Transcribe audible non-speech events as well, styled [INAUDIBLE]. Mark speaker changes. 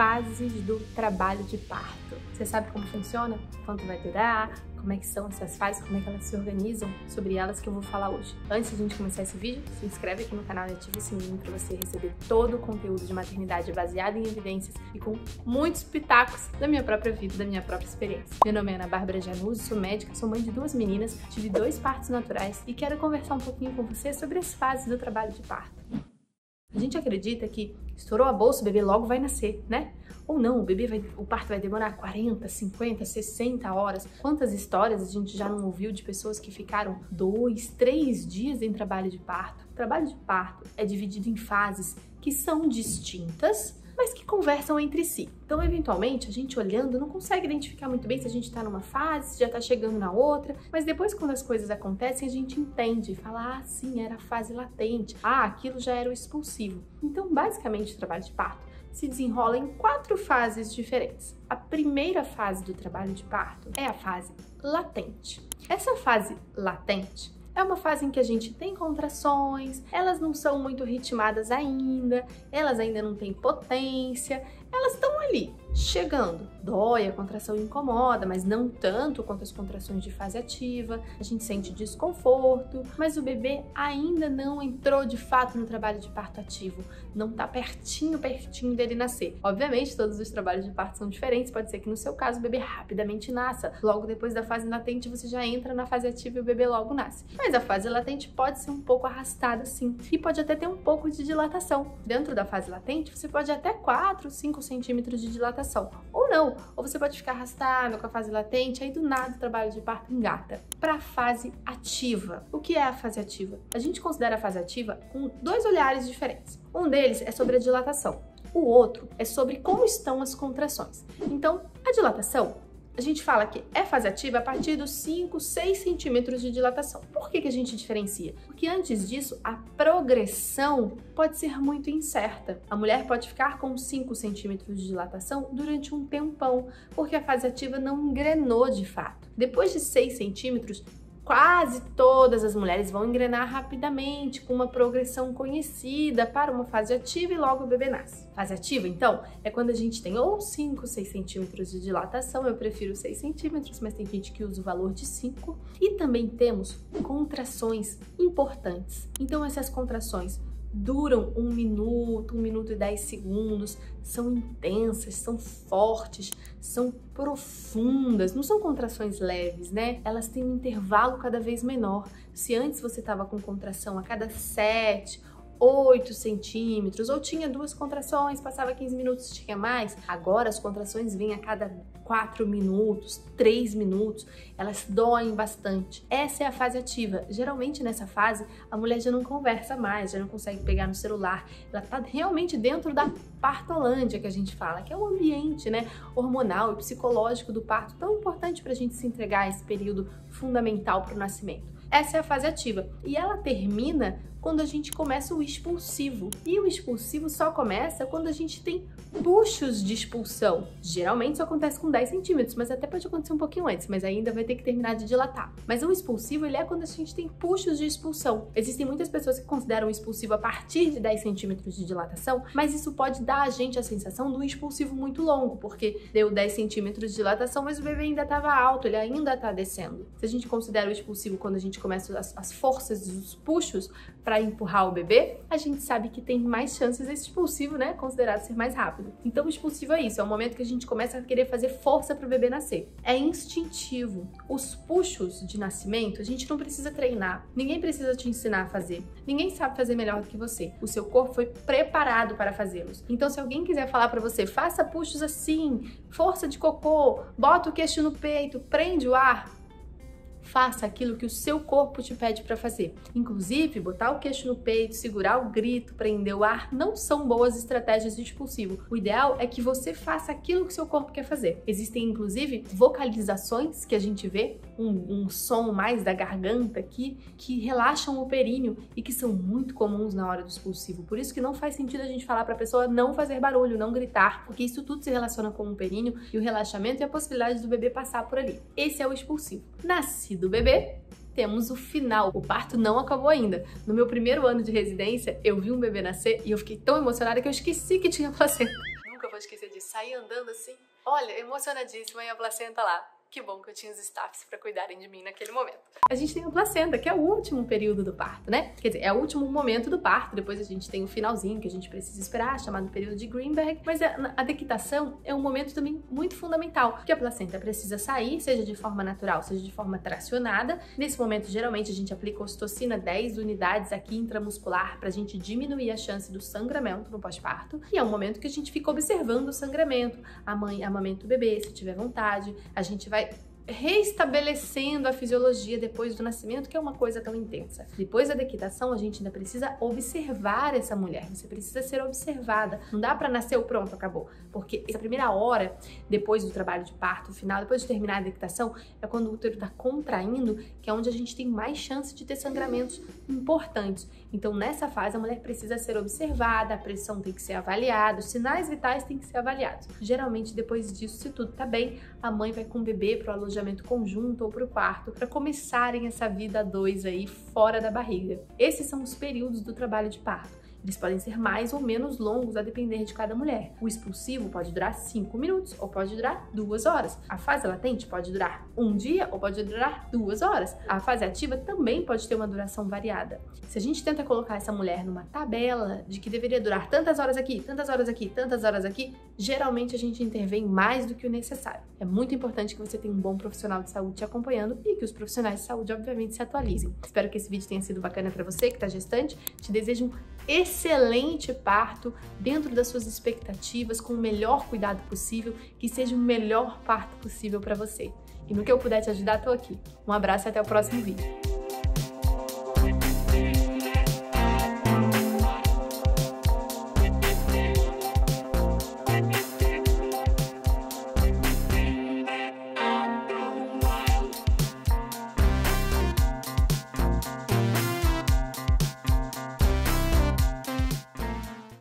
Speaker 1: fases do trabalho de parto. Você sabe como funciona? Quanto vai durar? Como é que são essas fases? Como é que elas se organizam? Sobre elas que eu vou falar hoje. Antes de a gente começar esse vídeo, se inscreve aqui no canal e ativa o sininho para você receber todo o conteúdo de maternidade baseado em evidências e com muitos pitacos da minha própria vida, da minha própria experiência. Meu nome é Ana Bárbara Januzzi, sou médica, sou mãe de duas meninas, tive dois partos naturais e quero conversar um pouquinho com você sobre as fases do trabalho de parto. Gente acredita que estourou a bolsa, o bebê logo vai nascer, né? Ou não, o bebê vai, o parto vai demorar 40, 50, 60 horas. Quantas histórias a gente já não ouviu de pessoas que ficaram dois, três dias em trabalho de parto? O trabalho de parto é dividido em fases que são distintas, mas que conversam entre si. Então, eventualmente, a gente olhando não consegue identificar muito bem se a gente está numa fase, se já está chegando na outra, mas depois, quando as coisas acontecem, a gente entende, fala, ah, sim, era a fase latente, ah, aquilo já era o expulsivo. Então, basicamente, o trabalho de parto se desenrola em quatro fases diferentes. A primeira fase do trabalho de parto é a fase latente. Essa fase latente é uma fase em que a gente tem contrações, elas não são muito ritmadas ainda, elas ainda não têm potência, elas estão ali, chegando. Dói, a contração incomoda, mas não tanto quanto as contrações de fase ativa. A gente sente desconforto, mas o bebê ainda não entrou de fato no trabalho de parto ativo, não tá pertinho, pertinho dele nascer. Obviamente, todos os trabalhos de parto são diferentes, pode ser que no seu caso o bebê rapidamente nasça. Logo depois da fase latente, você já entra na fase ativa e o bebê logo nasce. Mas a fase latente pode ser um pouco arrastada sim, e pode até ter um pouco de dilatação. Dentro da fase latente, você pode até 4, 5 centímetros de dilatação ou não, ou você pode ficar arrastado com a fase latente, aí do nada o trabalho de parto engata. Para a fase ativa. O que é a fase ativa? A gente considera a fase ativa com dois olhares diferentes. Um deles é sobre a dilatação. O outro é sobre como estão as contrações. Então, a dilatação a gente fala que é fase ativa a partir dos 5, 6 centímetros de dilatação. Por que, que a gente diferencia? Porque antes disso, a progressão pode ser muito incerta. A mulher pode ficar com 5 centímetros de dilatação durante um tempão, porque a fase ativa não engrenou de fato. Depois de 6 centímetros, quase todas as mulheres vão engrenar rapidamente, com uma progressão conhecida para uma fase ativa e logo o bebê nasce. Fase ativa, então, é quando a gente tem ou 5, 6 centímetros de dilatação, eu prefiro 6 centímetros, mas tem gente que usa o valor de 5. E também temos contrações importantes. Então, essas contrações duram um minuto, um minuto e dez segundos, são intensas, são fortes, são profundas, não são contrações leves, né? Elas têm um intervalo cada vez menor. Se antes você estava com contração a cada sete 8 centímetros, ou tinha duas contrações, passava 15 minutos, tinha mais. Agora as contrações vêm a cada 4 minutos, 3 minutos, elas doem bastante. Essa é a fase ativa. Geralmente nessa fase a mulher já não conversa mais, já não consegue pegar no celular. Ela tá realmente dentro da partolândia que a gente fala, que é o ambiente, né, hormonal e psicológico do parto, tão importante para a gente se entregar a esse período fundamental para o nascimento. Essa é a fase ativa. E ela termina quando a gente começa o expulsivo. E o expulsivo só começa quando a gente tem puxos de expulsão. Geralmente isso acontece com 10 centímetros, mas até pode acontecer um pouquinho antes, mas ainda vai ter que terminar de dilatar. Mas o expulsivo, ele é quando a gente tem puxos de expulsão. Existem muitas pessoas que consideram o expulsivo a partir de 10 centímetros de dilatação, mas isso pode dar a gente a sensação do expulsivo muito longo, porque deu 10 centímetros de dilatação, mas o bebê ainda estava alto, ele ainda está descendo. Se a gente considera o expulsivo quando a gente começa as, as forças dos puxos para empurrar o bebê, a gente sabe que tem mais chances esse expulsivo, né, considerado ser mais rápido. Então o expulsivo é isso, é o momento que a gente começa a querer fazer força para o bebê nascer. É instintivo. Os puxos de nascimento, a gente não precisa treinar. Ninguém precisa te ensinar a fazer. Ninguém sabe fazer melhor do que você. O seu corpo foi preparado para fazê-los. Então se alguém quiser falar para você, faça puxos assim, força de cocô, bota o queixo no peito, prende o ar, faça aquilo que o seu corpo te pede para fazer. Inclusive, botar o queixo no peito, segurar o grito, prender o ar, não são boas estratégias de expulsivo. O ideal é que você faça aquilo que o seu corpo quer fazer. Existem, inclusive, vocalizações que a gente vê, um, um som mais da garganta aqui, que relaxam o períneo e que são muito comuns na hora do expulsivo. Por isso que não faz sentido a gente falar para a pessoa não fazer barulho, não gritar, porque isso tudo se relaciona com o períneo e o relaxamento e a possibilidade do bebê passar por ali. Esse é o expulsivo. Nascido do bebê, temos o final. O parto não acabou ainda. No meu primeiro ano de residência, eu vi um bebê nascer e eu fiquei tão emocionada que eu esqueci que tinha [LAUGHS] placenta esquecer disso. Saí andando assim, olha, emocionadíssima e a placenta lá. Que bom que eu tinha os staffs para cuidarem de mim naquele momento. A gente tem a placenta, que é o último período do parto, né? Quer dizer, é o último momento do parto, depois a gente tem o finalzinho que a gente precisa esperar, chamado período de Greenberg, mas a, a dequitação é um momento também muito fundamental, porque a placenta precisa sair, seja de forma natural, seja de forma tracionada. Nesse momento, geralmente, a gente aplica ocitocina 10 unidades aqui intramuscular para a gente diminuir a chance do sangramento no pós-parto, e é um momento que a gente fica observando o sangramento, a mãe amamenta o bebê, se tiver vontade, a gente vai vai reestabelecendo a fisiologia depois do nascimento, que é uma coisa tão intensa. Depois da dequitação, a gente ainda precisa observar essa mulher, você precisa ser observada. Não dá para nascer pronto, acabou. Porque essa primeira hora, depois do trabalho de parto, final, depois de terminar a dequitação, é quando o útero está contraindo, que é onde a gente tem mais chance de ter sangramentos importantes. Então, nessa fase, a mulher precisa ser observada, a pressão tem que ser avaliada, os sinais vitais têm que ser avaliados. Geralmente, depois disso, se tudo tá bem, a mãe vai com o bebê para o alojamento conjunto ou para o quarto para começarem essa vida a dois aí fora da barriga. Esses são os períodos do trabalho de parto. Eles podem ser mais ou menos longos a depender de cada mulher. O expulsivo pode durar 5 minutos ou pode durar 2 horas. A fase latente pode durar um dia ou pode durar 2 horas. A fase ativa também pode ter uma duração variada. Se a gente tenta colocar essa mulher numa tabela de que deveria durar tantas horas aqui, tantas horas aqui, tantas horas aqui, geralmente a gente intervém mais do que o necessário. É muito importante que você tenha um bom profissional de saúde te acompanhando e que os profissionais de saúde, obviamente, se atualizem. Espero que esse vídeo tenha sido bacana para você que está gestante. Te desejo um excelente parto dentro das suas expectativas, com o melhor cuidado possível, que seja o melhor parto possível para você. E no que eu puder te ajudar, tô aqui. Um abraço e até o próximo vídeo.